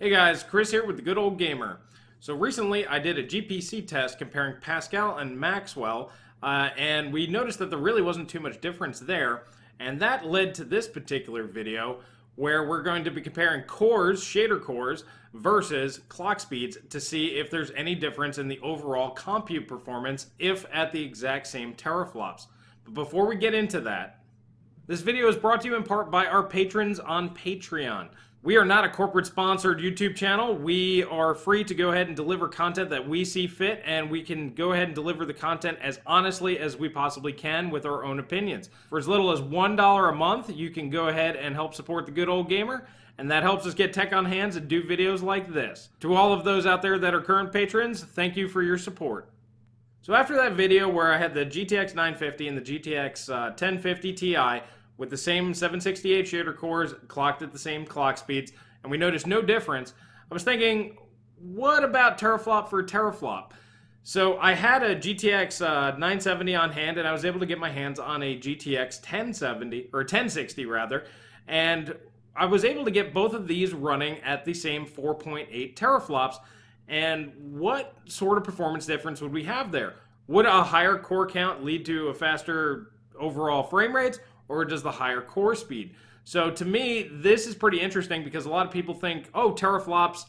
Hey guys, Chris here with the Good Old Gamer. So recently I did a GPC test comparing Pascal and Maxwell, uh, and we noticed that there really wasn't too much difference there, and that led to this particular video where we're going to be comparing cores, shader cores, versus clock speeds to see if there's any difference in the overall compute performance if at the exact same teraflops. But before we get into that, this video is brought to you in part by our patrons on Patreon. We are not a corporate sponsored YouTube channel. We are free to go ahead and deliver content that we see fit, and we can go ahead and deliver the content as honestly as we possibly can with our own opinions. For as little as $1 a month, you can go ahead and help support the good old gamer, and that helps us get tech on hands and do videos like this. To all of those out there that are current patrons, thank you for your support. So after that video where I had the GTX 950 and the GTX uh, 1050 Ti, with the same 768 shader cores clocked at the same clock speeds, and we noticed no difference. I was thinking, what about teraflop for teraflop? So I had a GTX uh, 970 on hand, and I was able to get my hands on a GTX 1070 or 1060 rather, and I was able to get both of these running at the same 4.8 teraflops. And what sort of performance difference would we have there? Would a higher core count lead to a faster overall frame rates, or does the higher core speed? So to me, this is pretty interesting because a lot of people think, oh, teraflops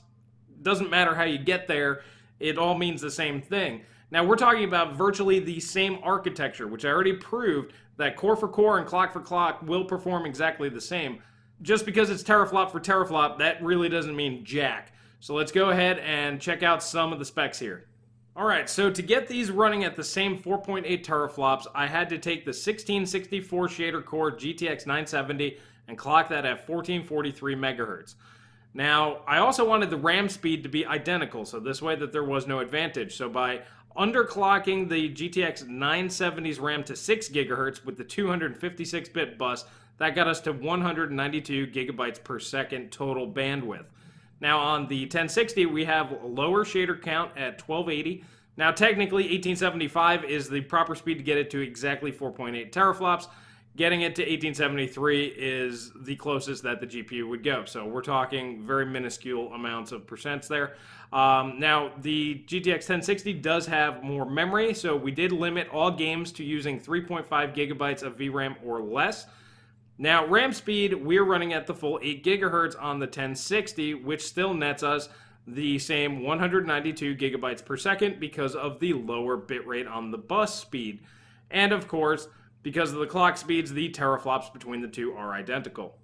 doesn't matter how you get there, it all means the same thing. Now we're talking about virtually the same architecture, which I already proved that core for core and clock for clock will perform exactly the same. Just because it's teraflop for teraflop, that really doesn't mean jack. So let's go ahead and check out some of the specs here. Alright, so to get these running at the same 4.8 teraflops, I had to take the 1664 shader core GTX 970 and clock that at 1443 megahertz. Now, I also wanted the RAM speed to be identical, so this way that there was no advantage. So by underclocking the GTX 970's RAM to 6 gigahertz with the 256-bit bus, that got us to 192 gigabytes per second total bandwidth. Now on the 1060, we have lower shader count at 1280. Now technically 1875 is the proper speed to get it to exactly 4.8 teraflops. Getting it to 1873 is the closest that the GPU would go. So we're talking very minuscule amounts of percents there. Um, now, the GTX 1060 does have more memory, so we did limit all games to using 3.5 gigabytes of VRAM or less. Now, RAM speed, we're running at the full 8 gigahertz on the 1060, which still nets us the same 192 gigabytes per second because of the lower bitrate on the bus speed. And of course, because of the clock speeds, the teraflops between the two are identical.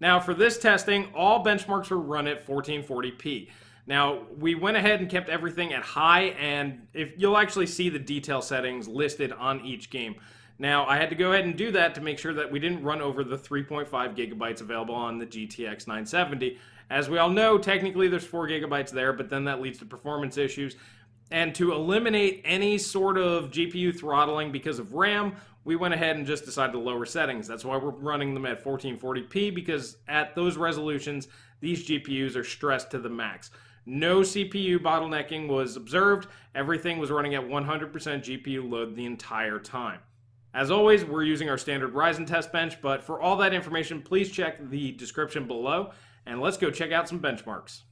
Now, for this testing, all benchmarks were run at 1440p. Now, we went ahead and kept everything at high, and if you'll actually see the detail settings listed on each game. Now, I had to go ahead and do that to make sure that we didn't run over the 3.5 gigabytes available on the GTX 970. As we all know, technically there's 4 gigabytes there, but then that leads to performance issues. And to eliminate any sort of GPU throttling because of RAM, we went ahead and just decided to lower settings. That's why we're running them at 1440p because at those resolutions, these GPUs are stressed to the max. No CPU bottlenecking was observed. Everything was running at 100% GPU load the entire time. As always, we're using our standard Ryzen test bench, but for all that information, please check the description below, and let's go check out some benchmarks.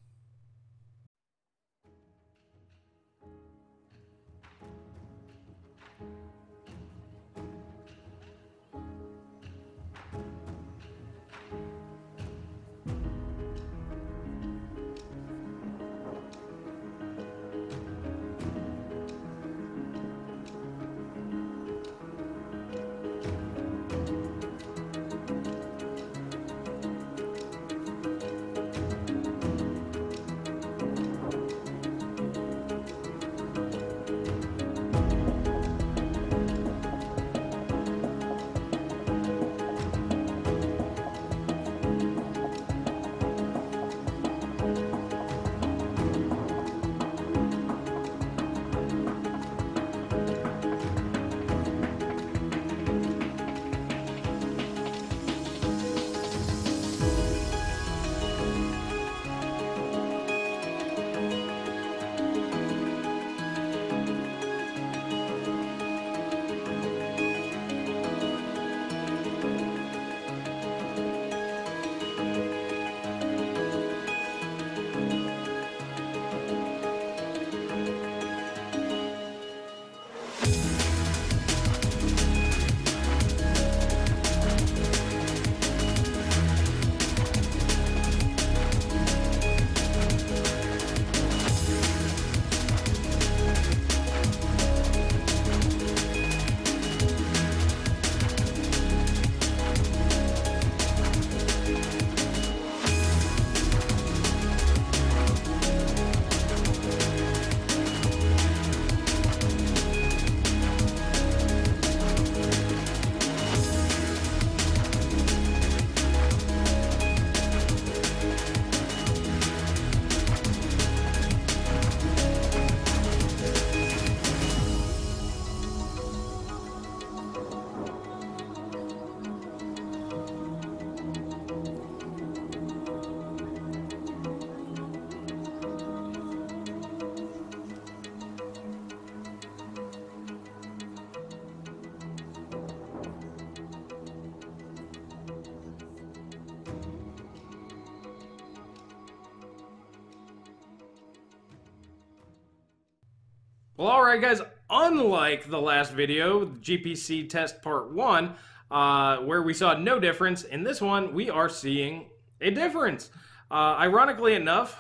Well, alright guys, unlike the last video, GPC test part 1, uh, where we saw no difference, in this one we are seeing a difference. Uh, ironically enough,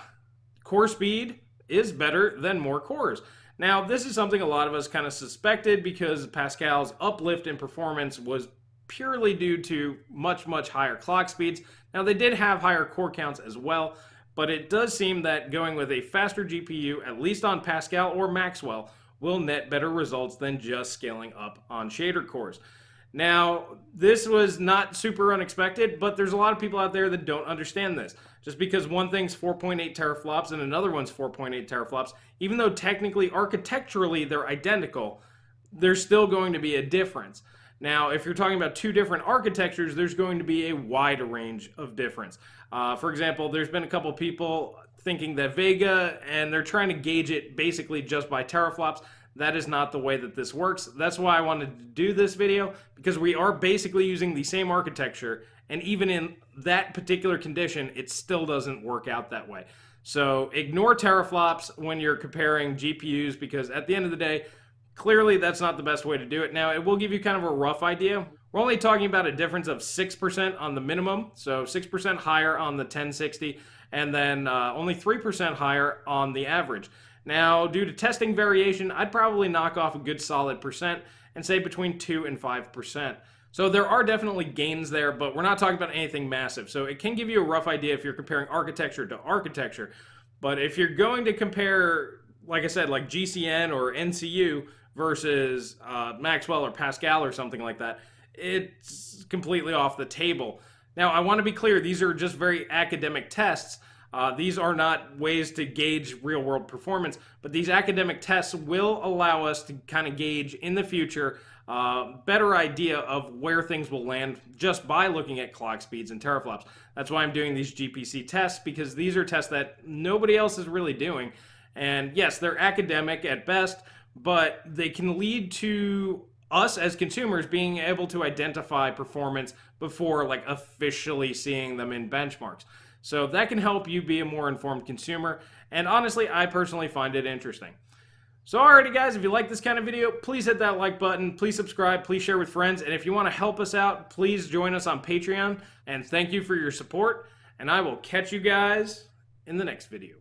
core speed is better than more cores. Now, this is something a lot of us kind of suspected because Pascal's uplift in performance was purely due to much, much higher clock speeds. Now, they did have higher core counts as well, but it does seem that going with a faster GPU, at least on Pascal or Maxwell, will net better results than just scaling up on shader cores. Now, this was not super unexpected, but there's a lot of people out there that don't understand this. Just because one thing's 4.8 teraflops and another one's 4.8 teraflops, even though technically, architecturally, they're identical, there's still going to be a difference. Now, if you're talking about two different architectures, there's going to be a wide range of difference. Uh, for example, there's been a couple people thinking that Vega, and they're trying to gauge it basically just by teraflops. That is not the way that this works. That's why I wanted to do this video, because we are basically using the same architecture, and even in that particular condition, it still doesn't work out that way. So ignore teraflops when you're comparing GPUs, because at the end of the day, clearly that's not the best way to do it. Now, it will give you kind of a rough idea. We're only talking about a difference of 6% on the minimum, so 6% higher on the 1060, and then uh, only 3% higher on the average. Now, due to testing variation, I'd probably knock off a good solid percent and say between 2 and 5%. So there are definitely gains there, but we're not talking about anything massive. So it can give you a rough idea if you're comparing architecture to architecture. But if you're going to compare, like I said, like GCN or NCU versus uh, Maxwell or Pascal or something like that, it's completely off the table. Now, I want to be clear, these are just very academic tests. Uh, these are not ways to gauge real world performance, but these academic tests will allow us to kind of gauge in the future uh, better idea of where things will land just by looking at clock speeds and teraflops. That's why I'm doing these GPC tests because these are tests that nobody else is really doing. And yes, they're academic at best, but they can lead to us as consumers being able to identify performance before like officially seeing them in benchmarks. So that can help you be a more informed consumer. And honestly, I personally find it interesting. So alrighty guys, if you like this kind of video, please hit that like button, please subscribe, please share with friends, and if you want to help us out, please join us on Patreon, and thank you for your support, and I will catch you guys in the next video.